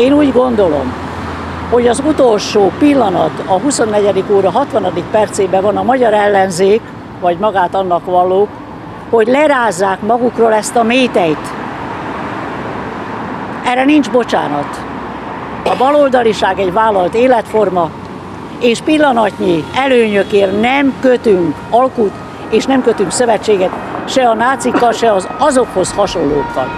Én úgy gondolom, hogy az utolsó pillanat, a 24. óra 60. percében van a magyar ellenzék, vagy magát annak valók, hogy lerázzák magukról ezt a méteit. Erre nincs bocsánat. A baloldaliság egy vállalt életforma, és pillanatnyi előnyökért nem kötünk alkut, és nem kötünk szövetséget se a nácikkal, se az azokhoz hasonlókkal.